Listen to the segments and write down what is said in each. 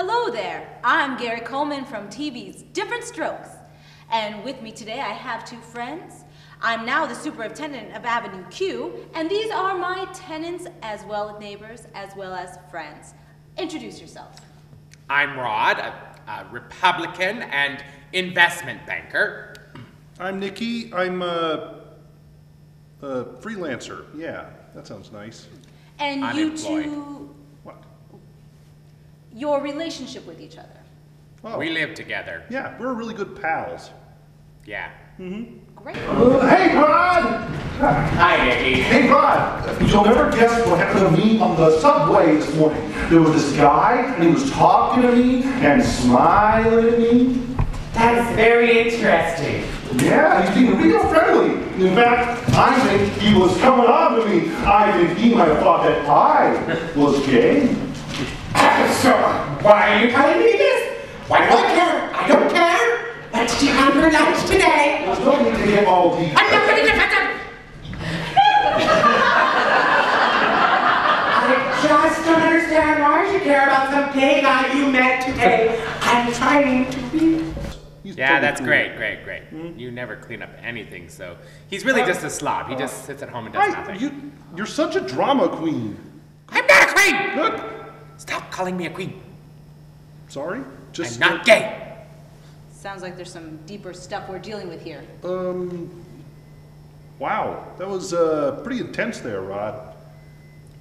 Hello there. I'm Gary Coleman from TV's Diff'rent Strokes. And with me today, I have two friends. I'm now the superintendent of Avenue Q, and these are my tenants as well as neighbors as well as friends. Introduce yourself. I'm Rod, a, a Republican and investment banker. I'm Nicky. I'm a, a freelancer. Yeah, that sounds nice. And you Unemployed. two, What? Your relationship with each other. Oh, We live together. yeah, we're really good pals. Yeah. Mm-hmm. Great. Hey, Rod! Hi, Nicky. Hey, Rod! You'll never guess what happened to me on the subway this morning. There was this guy, and he was talking to me and smiling at me. That's very interesting. Yeah, he's being real friendly. In fact, I think he was coming on to me. I think he might have thought that I was gay. So, why are you telling me this? Why do I care? I don't care. What did you have for lunch today? There's no need to get all deep. I'm not going to defend him. I just don't understand why you care about some gay guy you met today. I'm trying to be. He's Yeah, totally that's cool. great, great, great. Hmm? You never clean up anything, so he's really just a slob. He just sits at home and does Hi, nothing. you, you're such a drama queen. I'm not a queen! Good. Stop calling me a queen. Sorry. Just I'm not gay. Sounds like there's some deeper stuff we're dealing with here. Um. Wow, that was uh, pretty intense there, Rod.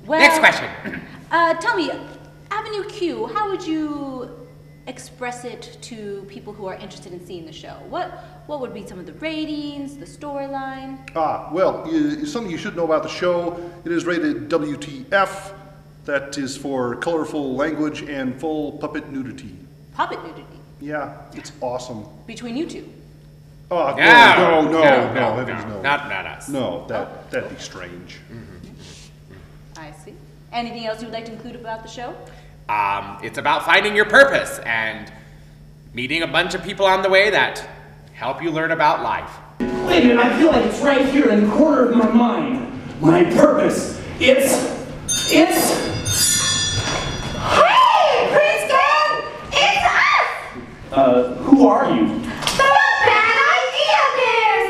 Well, Next question. Uh, tell me, Avenue Q, how would you express it to people who are interested in seeing the show? What what would be some of the ratings, the storyline? Ah, well, i- something you should know about the show. It is rated WTF. That is for colorful language and full puppet nudity. Puppet nudity Yeah, it's awesome. between you two. Oh, No, no, no, no, no, no, no, no. Not, not us. No, that, that'd be strange. I see. Anything else you would like to include about the show? Um, it's about finding your purpose and meeting a bunch of people on the way that help you learn about life. Wait a minute, I feel like it's right here in the corner of my mind. My purpose. It's. It's. Hey, Princeton! It's us! Uh, who are you? The Bad Idea Bears!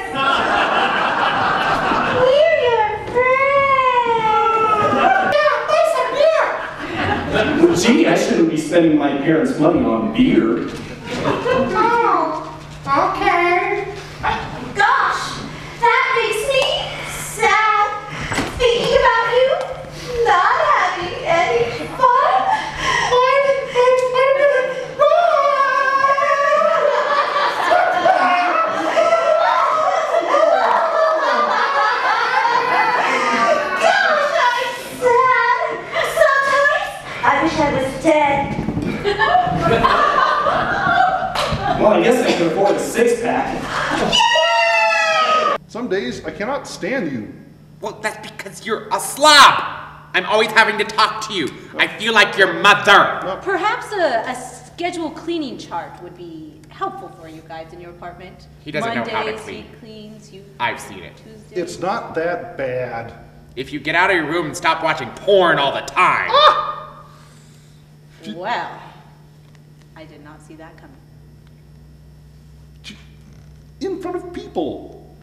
We're your friends! Yeah, some beer! Well, gee, I shouldn't be spending my parents' money on beer. Oh, okay. Well, I guess I can afford a six pack. Some days I cannot stand you. Well, that's because you're a slob. I'm always having to talk to you. I feel like your mother. Perhaps a, a schedule cleaning chart would be helpful for you guys in your apartment. He doesn't know how to clean. he cleans. You I've seen it. Tuesdays. It's not that bad. If you get out of your room and stop watching porn all the time. Ah! Well, I did not see that coming. In front of people.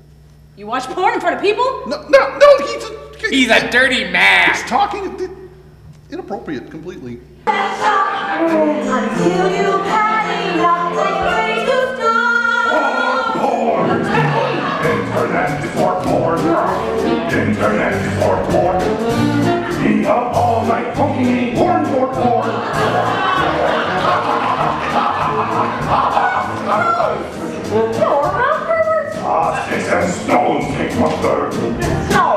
You watch porn in front of people? No, no, no, he's a, He's a dirty man. he's talking inappropriate completely. Until you had enough way to stop. Porn! Internet for porn! Internet for porn! Be up all night poking me porn for porn! Sticks and stones, Big Mother! Stop